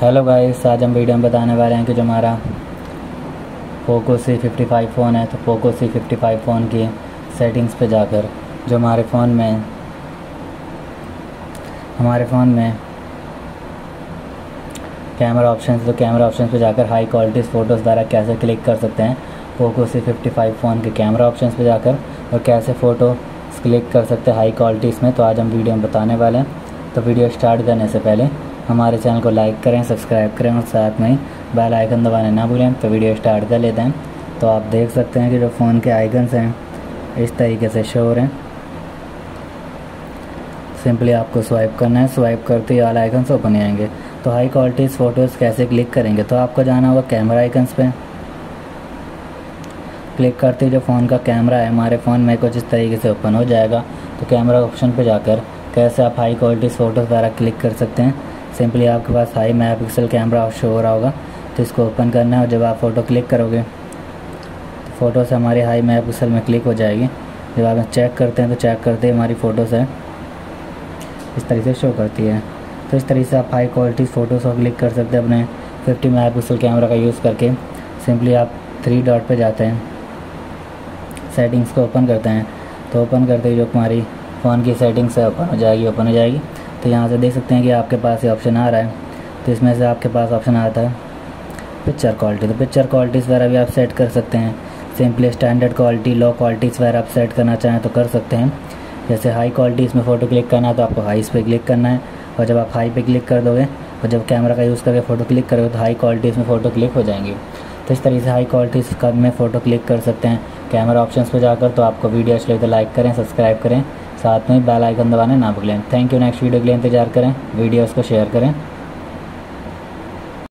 Hello guys आज हम video में बताने वाले हैं कि जो हमारा Poco C fifty five phone है तो Poco C fifty five phone की सेटिंग्स पे जाकर जो हमारे फ़ोन में, हमारे फ़ोन में कैमरा ऑप्शन तो कैमरा ऑप्शन पे जाकर हाई क्वालिटी फ़ोटोज़ द्वारा कैसे क्लिक कर सकते हैं Poco C fifty five phone के कैमरा ऑप्शन पे जाकर और कैसे फ़ोटो क्लिक कर सकते हैं हाई क्वालिटीज़ में तो आज हम वीडियो में बताने वाले हैं। तो वीडियो स्टार्ट करने से पहले हमारे चैनल को लाइक करें, सब्सक्राइब करें और साथ में बेल आइकन दबाने ना भूलें। तो वीडियो स्टार्ट कर लेते हैं। तो आप देख सकते हैं कि जो फ़ोन के आइकन्स हैं, इस तरीके से शो हो रहे हैं। सिंपली आपको स्वाइप करना है। स्वाइप करते ही ऑल आइकन्स ओपन आएँगे। तो हाई क्वालिटी फ़ोटोज़ कैसे क्लिक करेंगे? तो आपको जाना होगा कैमरा आइकन्स पे। क्लिक करते ही जो फ़ोन का कैमरा है, हमारे फ़ोन में कुछ इस तरीके से ओपन हो जाएगा। तो कैमरा ऑप्शन पे जाकर कैसे आप हाई क्वालिटी फ़ोटोज़ द्वारा क्लिक कर सकते हैं। सिंपली आपके पास हाई मेगापिक्सल कैमरा शो हो रहा होगा। तो इसको ओपन करना है और जब आप फ़ोटो क्लिक करोगे तो फ़ोटो से हमारी हाई मेगापिक्सल में क्लिक हो जाएगी। जब आप चेक करते हैं तो चेक करते ही हमारी फ़ोटो है। इस तरीके से शो करती है। तो इस तरीके से आप हाई क्वालिटी फ़ोटोज़ को क्लिक कर सकते हैं अपने 50 मेगापिक्सल कैमरा का यूज़ करके। सिंपली आप थ्री डॉट पे जाते हैं। सेटिंग्स को ओपन करते हैं। तो ओपन करते ही जो हमारी फ़ोन की सेटिंग्स है ओपन हो जाएगी ओपन हो जाएगी। तो यहाँ से देख सकते हैं कि आपके पास ये ऑप्शन आ रहा है। तो इसमें से आपके पास ऑप्शन आता है पिक्चर क्वालिटी तो पिक्चर क्वालिटीज़ वगैरह भी आप सेट कर सकते हैं। Simply standard quality low qualities वगैरह आप सेट करना चाहें तो कर सकते हैं। जैसे हाई क्वालिटी इसमें फ़ोटो क्लिक करना है तो आपको हाई पे क्लिक करना है। और जब आप हाई पे क्लिक कर दोगे और जब कैमरा का यूज़ करके फ़ोटो क्लिक करोगे तो हाई क्वालिटी इसमें फ़ोटो क्लिक हो जाएँगी। तो इस तरीके से हाई क्वालिटी का में फ़ोटो क्लिक कर सकते हैं। कैमरा ऑप्शन पर जाकर तो आपको वीडियो अच्छी लगे तो लाइक करें सब्सक्राइब करें। साथ में बेल आइकन दबाने ना भूलें। थैंक यू नेक्स्ट वीडियो के लिए इंतज़ार करें। वीडियोस को शेयर करें।